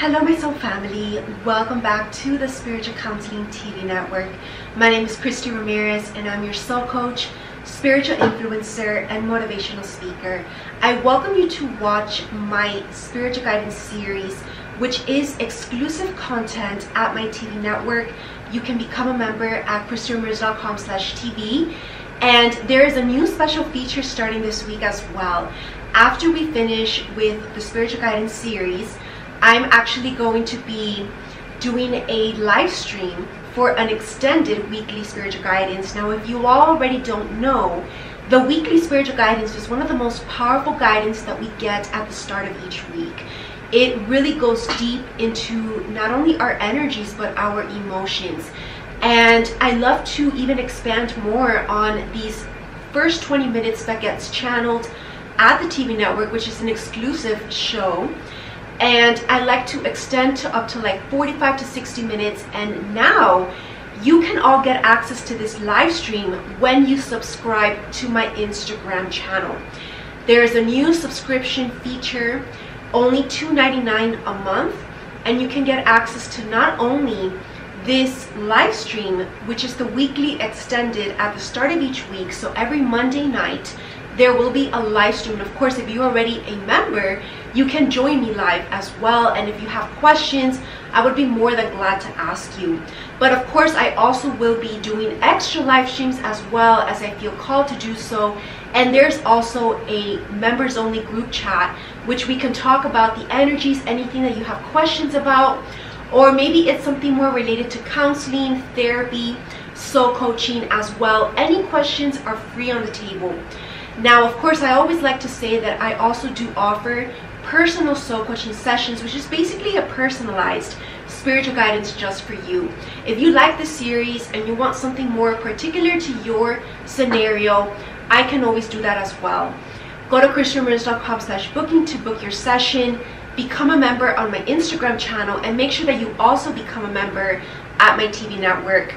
Hello, my soul family. Welcome back to the Spiritual Counseling TV network. My name is Christie Ramirez, and I'm your soul coach, spiritual influencer, and motivational speaker. I welcome you to watch my spiritual guidance series, which is exclusive content at my TV network. You can become a member at christieramirez.com slash TV. And there is a new special feature starting this week as well. After we finish with the spiritual guidance series, I'm actually going to be doing a live stream for an extended weekly spiritual guidance. Now, if you already don't know, the weekly spiritual guidance is one of the most powerful guidance that we get at the start of each week. It really goes deep into not only our energies but our emotions. And I love to even expand more on these first 20 minutes that gets channeled at the TV network, which is an exclusive show and I like to extend to up to like 45 to 60 minutes and now you can all get access to this live stream when you subscribe to my Instagram channel. There is a new subscription feature, only $2.99 a month, and you can get access to not only this live stream, which is the weekly extended at the start of each week, so every Monday night, there will be a live stream. of course, if you're already a member, you can join me live as well. And if you have questions, I would be more than glad to ask you. But of course, I also will be doing extra live streams as well as I feel called to do so. And there's also a members only group chat, which we can talk about the energies, anything that you have questions about, or maybe it's something more related to counseling, therapy, soul coaching as well. Any questions are free on the table. Now, of course, I always like to say that I also do offer personal soul coaching sessions, which is basically a personalized spiritual guidance just for you. If you like this series and you want something more particular to your scenario, I can always do that as well. Go to christieramirez.com slash booking to book your session, become a member on my Instagram channel, and make sure that you also become a member at my TV network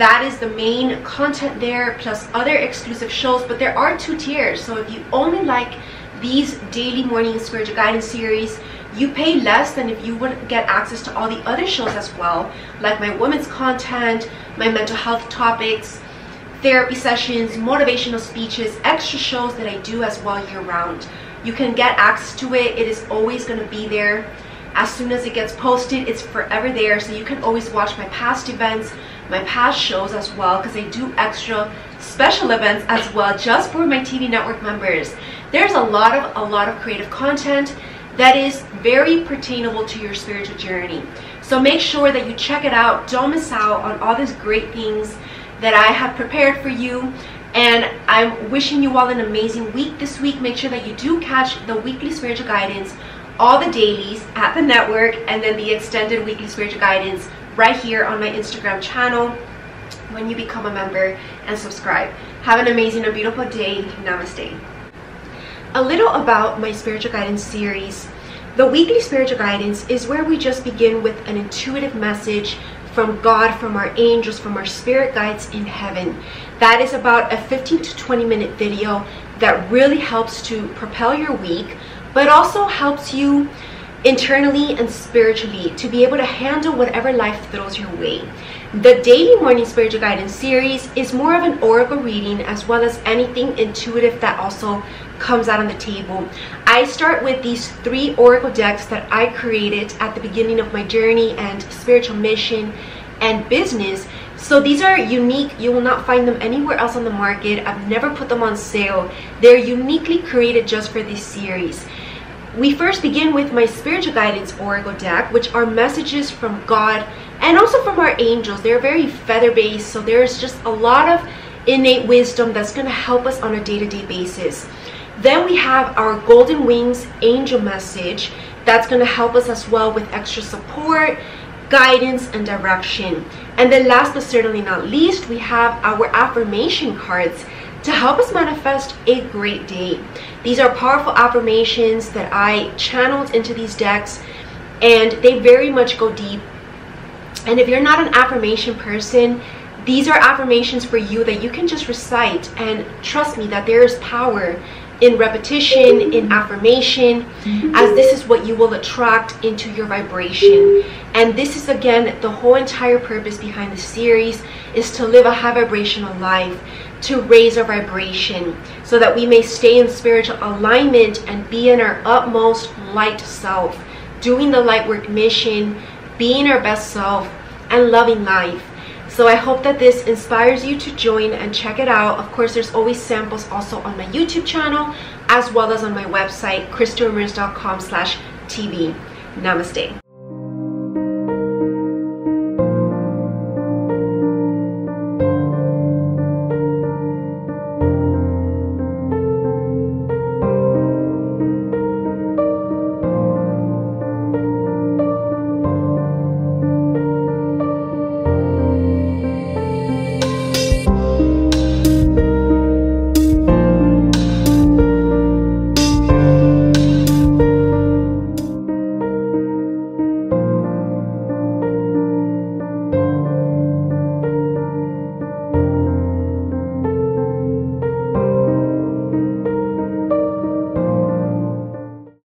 that is the main content there plus other exclusive shows but there are two tiers so if you only like these daily morning spiritual guidance series you pay less than if you would get access to all the other shows as well like my women's content my mental health topics therapy sessions motivational speeches extra shows that i do as well year round you can get access to it. It is always going to be there. As soon as it gets posted it's forever there. So you can always watch my past events my past shows as well because I do extra special events as well just for my TV network members. There's a lot of a lot of creative content that is very pertainable to your spiritual journey. So make sure that you check it out. Don't miss out on all these great things that I have prepared for you. And I'm wishing you all an amazing week this week. Make sure that you do catch the weekly spiritual guidance, all the dailies at the network, and then the extended weekly spiritual guidance right here on my Instagram channel when you become a member and subscribe. Have an amazing and beautiful day. Namaste. A little about my spiritual guidance series. The weekly spiritual guidance is where we just begin with an intuitive message from God, from our angels, from our spirit guides in heaven. That is about a 15 to 20 minute video that really helps to propel your week, but also helps you internally and spiritually to be able to handle whatever life throws your way. The Daily Morning Spiritual Guidance series is more of an oracle reading as well as anything intuitive that also comes out on the table. I start with these three oracle decks that I created at the beginning of my journey and spiritual mission and business. So these are unique. You will not find them anywhere else on the market. I've never put them on sale. They're uniquely created just for this series. We first begin with my spiritual guidance oracle deck, which are messages from God and also from our angels. They're very feather based, so there's just a lot of innate wisdom that's going to help us on a day to day basis. Then we have our Golden Wings angel message that's going to help us as well with extra support, guidance, and direction. And then last but certainly not least, we have our affirmation cards to help us manifest a great day. These are powerful affirmations that I channeled into these decks and they very much go deep. And if you're not an affirmation person, these are affirmations for you that you can just recite and trust me that there is power in repetition, in affirmation, as this is what you will attract into your vibration. And this is again the whole entire purpose behind the series is to live a high vibrational life, to raise our vibration so that we may stay in spiritual alignment and be in our utmost light self, doing the light work mission, being our best self, and loving life. So I hope that this inspires you to join and check it out. Of course, there's always samples also on my YouTube channel as well as on my website, christieramirez.com slash TV. Namaste.